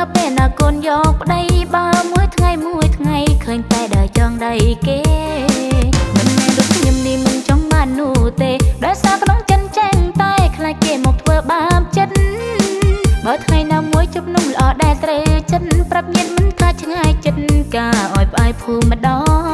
ើពេលណាកូនយកប្តីបើមួយថ្ងៃមួយថ្ងៃឃើញតែដើរចងដៃគេមិនមែនដូចខ្ញុំនេះមិនចង់បាននោះទេដោយសារក្នុងចិនចែងតែខ្លាចគេមកធ្វើបាបចិត្តបើថ្ងៃណាមួយជប់នំល្អដែលត្រូវចិត្តប្រាប់ញាតមិនថាឆ្ងាយចិត្តការឲ្យផ្អើយភូមិម្ដង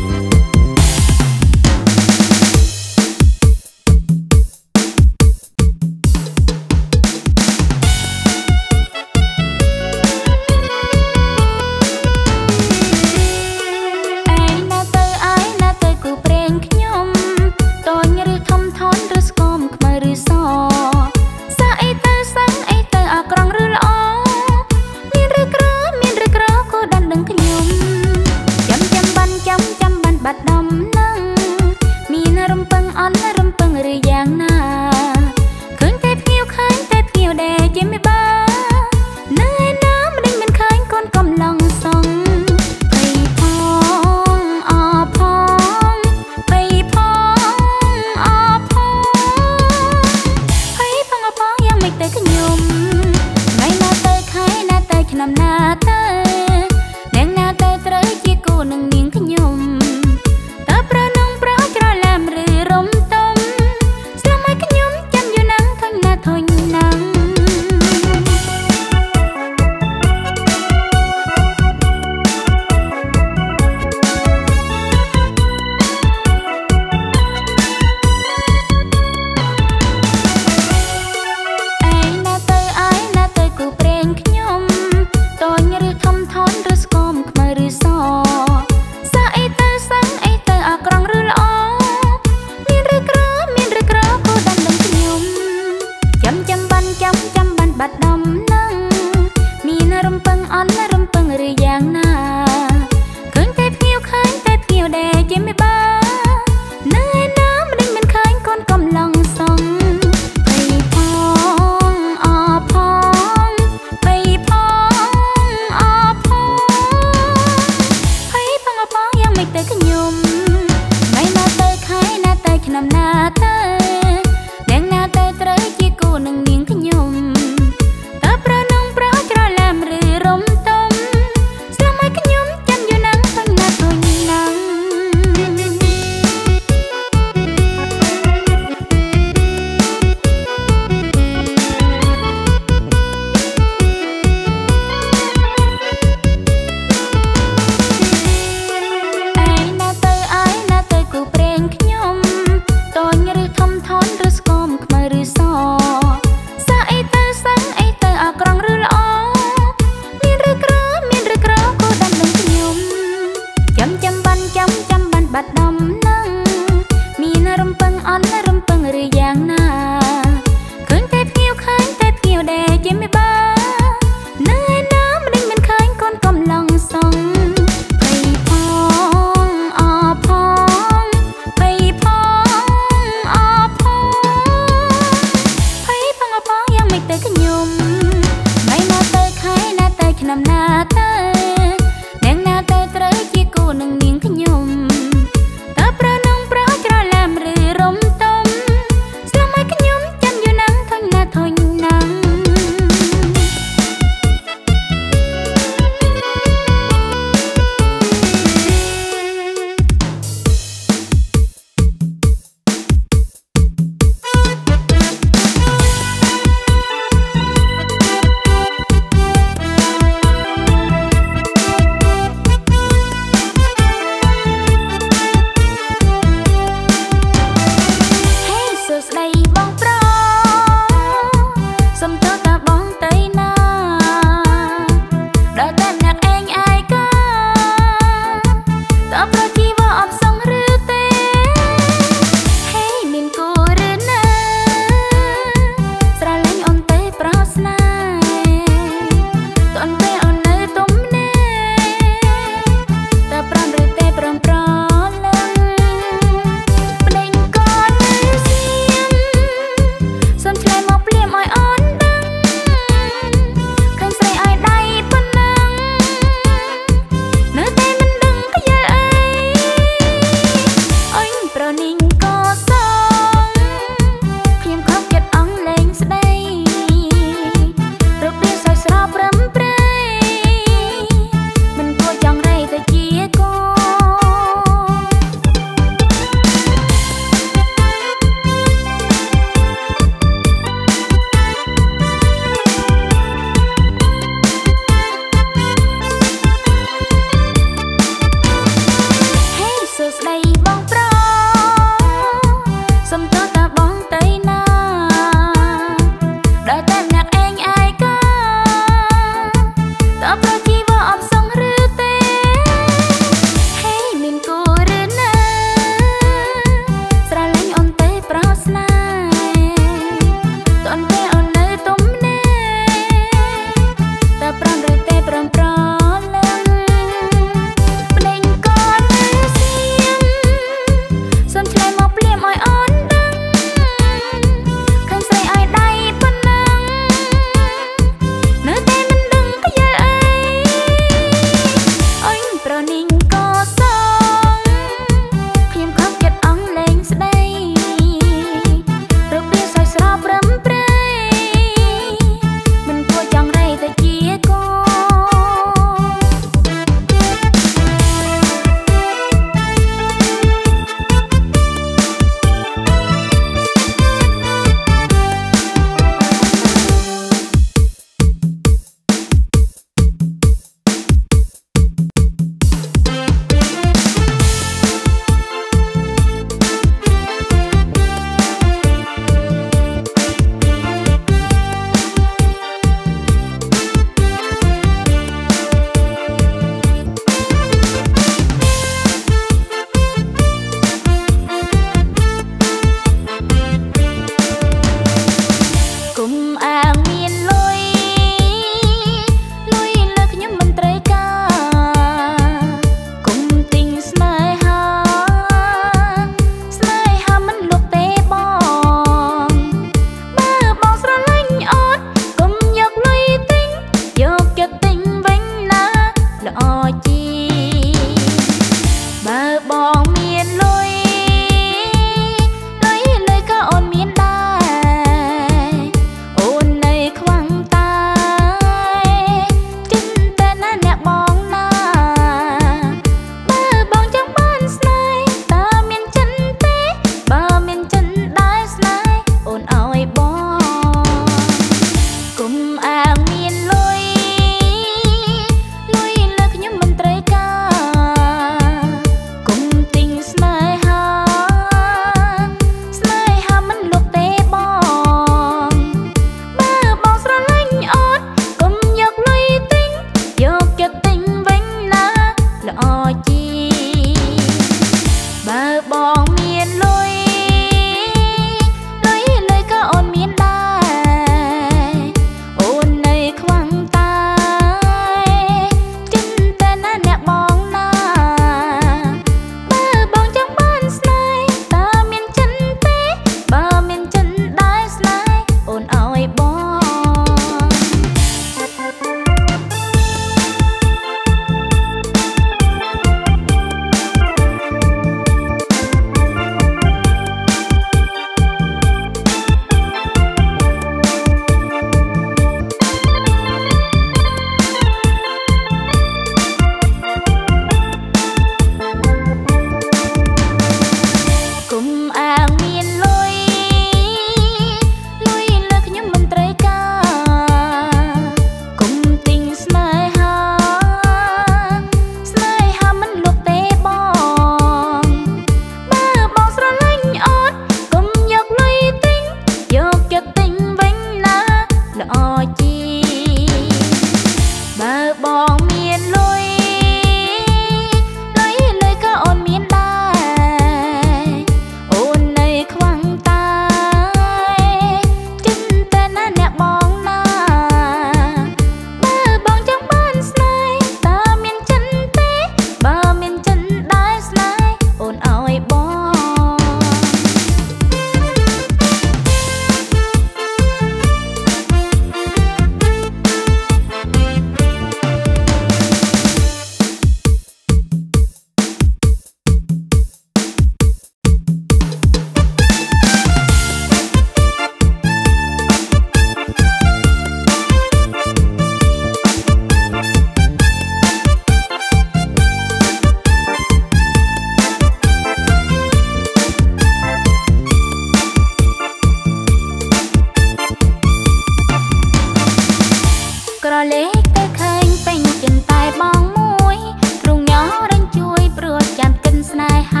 ស្នេហា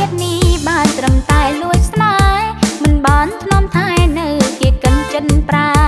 ជាតិនេះបានត្រឹមតែលួចស្នេហ៍មិនបានធ្នំថែនៅគេកិនចិនប្រា